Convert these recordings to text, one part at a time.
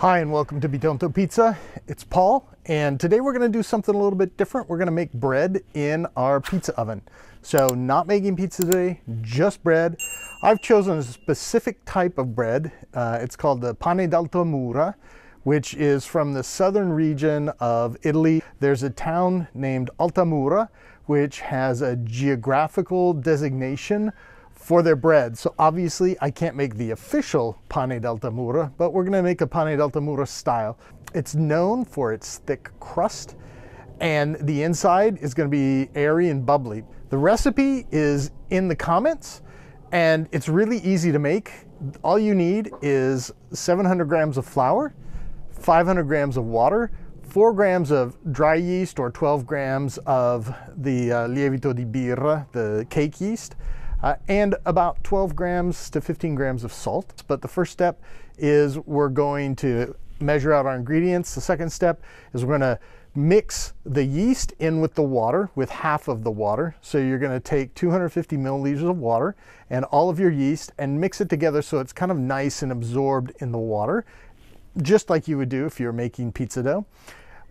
Hi and welcome to Bitonto Pizza. It's Paul and today we're going to do something a little bit different. We're going to make bread in our pizza oven. So not making pizza today, just bread. I've chosen a specific type of bread. Uh, it's called the pane d'Altamura, which is from the southern region of Italy. There's a town named Altamura, which has a geographical designation for their bread. So obviously I can't make the official pane d'Altamura, but we're gonna make a pane d'Altamura style. It's known for its thick crust and the inside is gonna be airy and bubbly. The recipe is in the comments and it's really easy to make. All you need is 700 grams of flour, 500 grams of water, 4 grams of dry yeast or 12 grams of the uh, lievito di birra, the cake yeast, uh, and about 12 grams to 15 grams of salt. But the first step is we're going to measure out our ingredients. The second step is we're going to mix the yeast in with the water with half of the water. So you're going to take 250 milliliters of water and all of your yeast and mix it together so it's kind of nice and absorbed in the water, just like you would do if you're making pizza dough.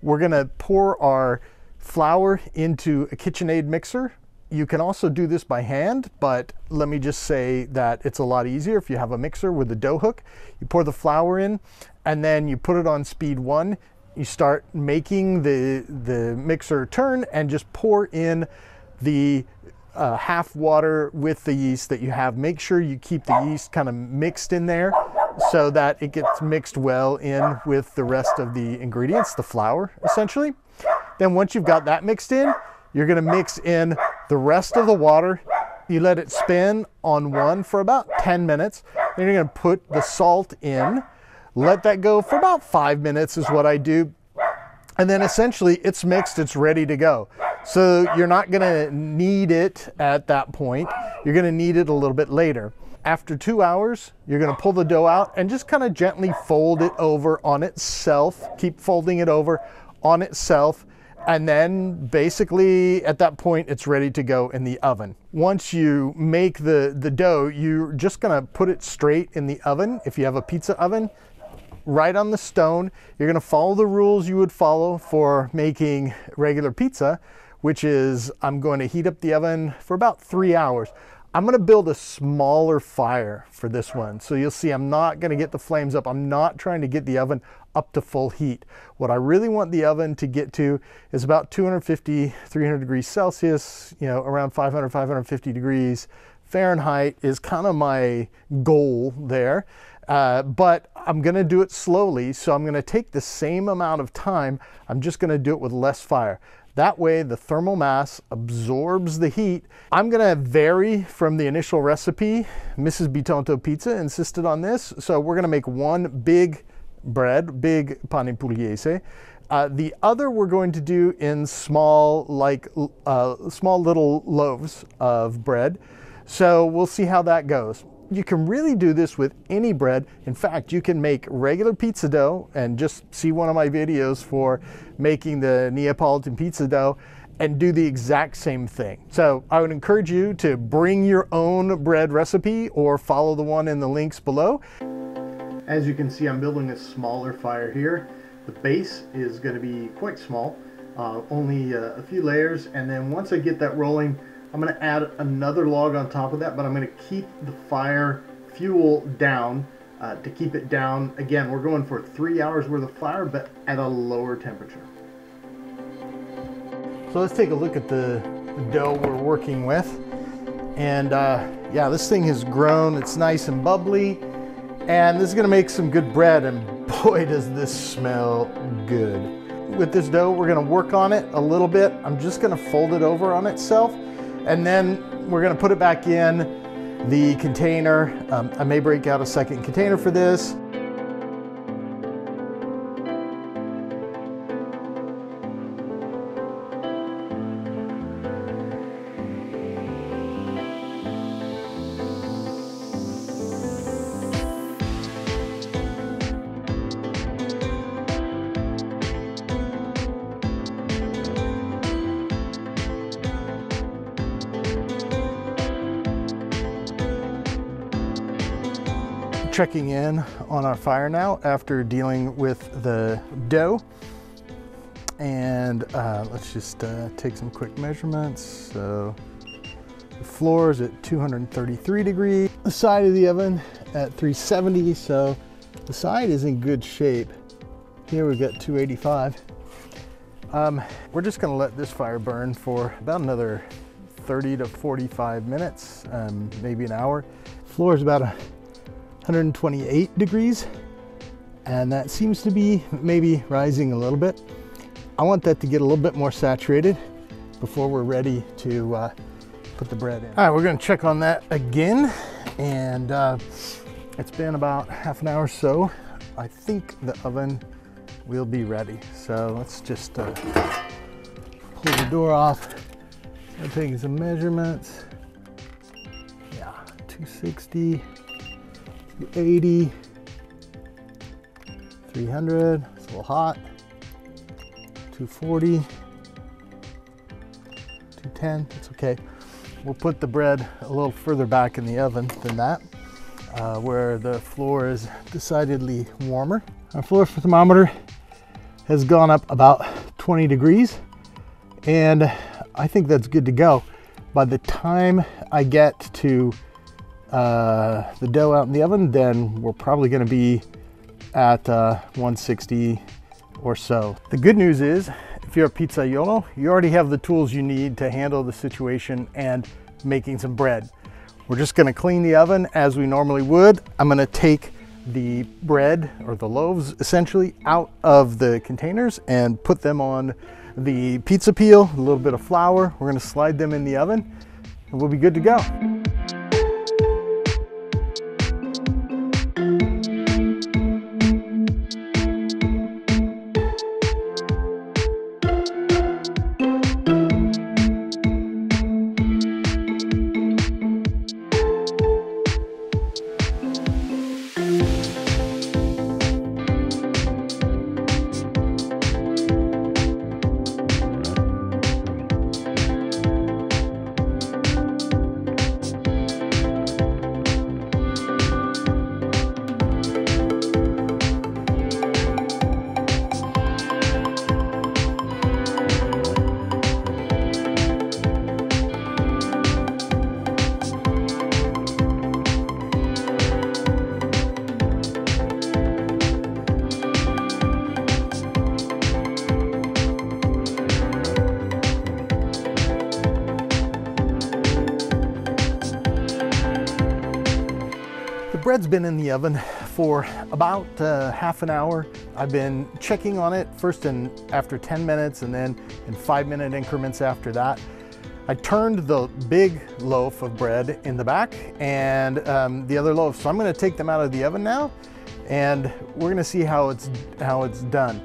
We're going to pour our flour into a KitchenAid mixer you can also do this by hand, but let me just say that it's a lot easier if you have a mixer with a dough hook. You pour the flour in and then you put it on speed one. You start making the, the mixer turn and just pour in the uh, half water with the yeast that you have. Make sure you keep the yeast kind of mixed in there so that it gets mixed well in with the rest of the ingredients, the flour essentially. Then once you've got that mixed in, you're gonna mix in the rest of the water. You let it spin on one for about 10 minutes. Then you're gonna put the salt in. Let that go for about five minutes is what I do. And then essentially it's mixed, it's ready to go. So you're not gonna need it at that point. You're gonna need it a little bit later. After two hours, you're gonna pull the dough out and just kind of gently fold it over on itself. Keep folding it over on itself and then basically at that point, it's ready to go in the oven. Once you make the, the dough, you're just gonna put it straight in the oven. If you have a pizza oven, right on the stone. You're gonna follow the rules you would follow for making regular pizza, which is I'm going to heat up the oven for about three hours. I'm gonna build a smaller fire for this one. So you'll see I'm not gonna get the flames up. I'm not trying to get the oven up to full heat. What I really want the oven to get to is about 250, 300 degrees Celsius, you know, around 500, 550 degrees Fahrenheit is kind of my goal there. Uh, but I'm gonna do it slowly, so I'm gonna take the same amount of time, I'm just gonna do it with less fire. That way the thermal mass absorbs the heat. I'm gonna vary from the initial recipe. Mrs. Bitonto Pizza insisted on this. So we're gonna make one big bread, big pane pugliese. Uh, the other we're going to do in small, like uh, small little loaves of bread. So we'll see how that goes you can really do this with any bread. In fact, you can make regular pizza dough and just see one of my videos for making the Neapolitan pizza dough and do the exact same thing. So I would encourage you to bring your own bread recipe or follow the one in the links below. As you can see, I'm building a smaller fire here. The base is gonna be quite small, uh, only uh, a few layers. And then once I get that rolling, I'm going to add another log on top of that, but I'm going to keep the fire fuel down uh, to keep it down. Again, we're going for three hours worth of fire, but at a lower temperature. So let's take a look at the, the dough we're working with. And uh, yeah, this thing has grown. It's nice and bubbly. And this is gonna make some good bread. And boy, does this smell good. With this dough, we're gonna work on it a little bit. I'm just gonna fold it over on itself and then we're gonna put it back in the container. Um, I may break out a second container for this. Checking in on our fire now after dealing with the dough. And uh, let's just uh, take some quick measurements. So the floor is at 233 degrees, the side of the oven at 370, so the side is in good shape. Here we've got 285. Um, we're just gonna let this fire burn for about another 30 to 45 minutes, um, maybe an hour. Floor is about 128 degrees, and that seems to be maybe rising a little bit. I want that to get a little bit more saturated before we're ready to uh, put the bread in. All right, we're gonna check on that again, and uh, it's been about half an hour or so. I think the oven will be ready. So let's just uh, pull the door off. I'm taking some measurements. Yeah, 260, 280, 300, it's a little hot, 240, 210, it's okay. We'll put the bread a little further back in the oven than that, uh, where the floor is decidedly warmer. Our floor thermometer has gone up about 20 degrees and I think that's good to go. By the time I get to uh, the dough out in the oven, then we're probably gonna be at uh, 160 or so. The good news is, if you're a pizzaiolo, you already have the tools you need to handle the situation and making some bread. We're just gonna clean the oven as we normally would. I'm gonna take the bread or the loaves essentially out of the containers and put them on the pizza peel, a little bit of flour. We're gonna slide them in the oven and we'll be good to go. Been in the oven for about uh, half an hour. I've been checking on it first in after 10 minutes and then in five minute increments after that. I turned the big loaf of bread in the back and um, the other loaf. So I'm gonna take them out of the oven now and we're gonna see how it's, how it's done.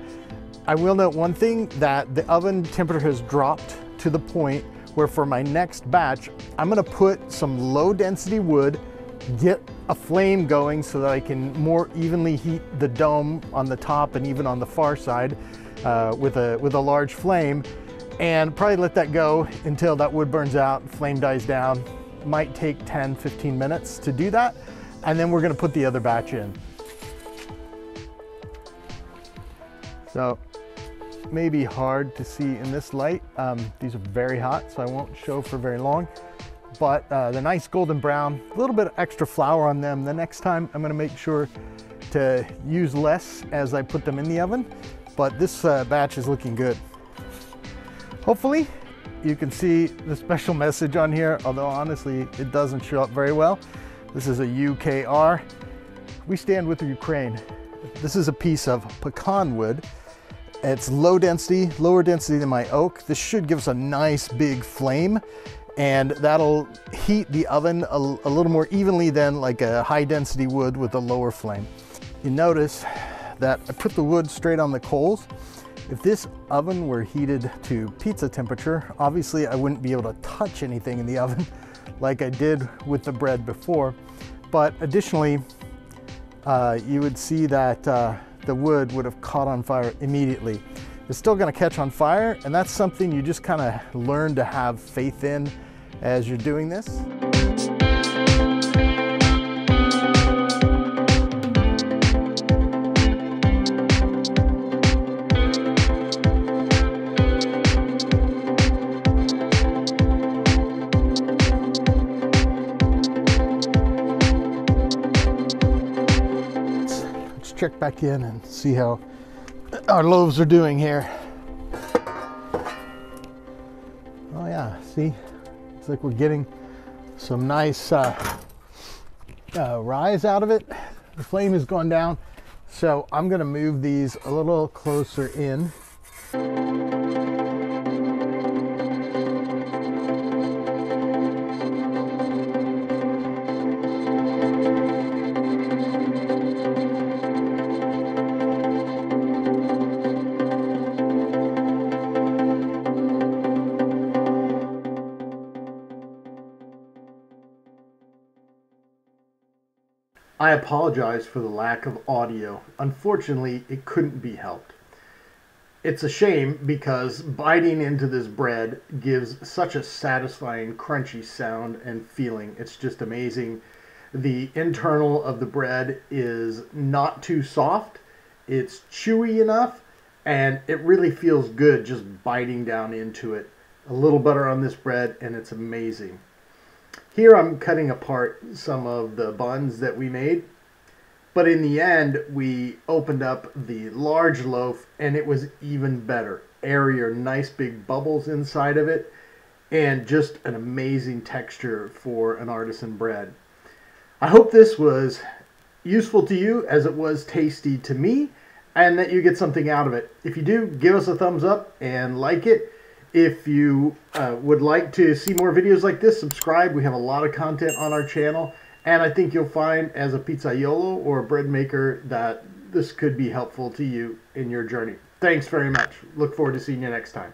I will note one thing that the oven temperature has dropped to the point where for my next batch, I'm gonna put some low density wood get a flame going so that I can more evenly heat the dome on the top and even on the far side uh, with, a, with a large flame and probably let that go until that wood burns out, flame dies down. Might take 10, 15 minutes to do that. And then we're gonna put the other batch in. So maybe hard to see in this light. Um, these are very hot, so I won't show for very long but uh, the nice golden brown, a little bit of extra flour on them. The next time I'm gonna make sure to use less as I put them in the oven, but this uh, batch is looking good. Hopefully you can see the special message on here, although honestly it doesn't show up very well. This is a UKR. We stand with Ukraine. This is a piece of pecan wood. It's low density, lower density than my oak. This should give us a nice big flame and that'll heat the oven a, a, little more evenly than like a high density wood with a lower flame. You notice that I put the wood straight on the coals. If this oven were heated to pizza temperature, obviously I wouldn't be able to touch anything in the oven like I did with the bread before. But additionally, uh, you would see that uh, the wood would have caught on fire immediately. It's still gonna catch on fire, and that's something you just kind of learn to have faith in as you're doing this. Let's check back in and see how our loaves are doing here. Oh yeah, see? Like we're getting some nice uh, uh, rise out of it. The flame has gone down. So I'm gonna move these a little closer in. I apologize for the lack of audio. Unfortunately, it couldn't be helped. It's a shame because biting into this bread gives such a satisfying, crunchy sound and feeling. It's just amazing. The internal of the bread is not too soft, it's chewy enough, and it really feels good just biting down into it. A little butter on this bread, and it's amazing. Here I'm cutting apart some of the buns that we made. But in the end, we opened up the large loaf and it was even better. Airier, nice big bubbles inside of it, and just an amazing texture for an artisan bread. I hope this was useful to you as it was tasty to me and that you get something out of it. If you do, give us a thumbs up and like it. If you uh, would like to see more videos like this, subscribe. We have a lot of content on our channel. And I think you'll find as a pizzaiolo or a bread maker that this could be helpful to you in your journey. Thanks very much. Look forward to seeing you next time.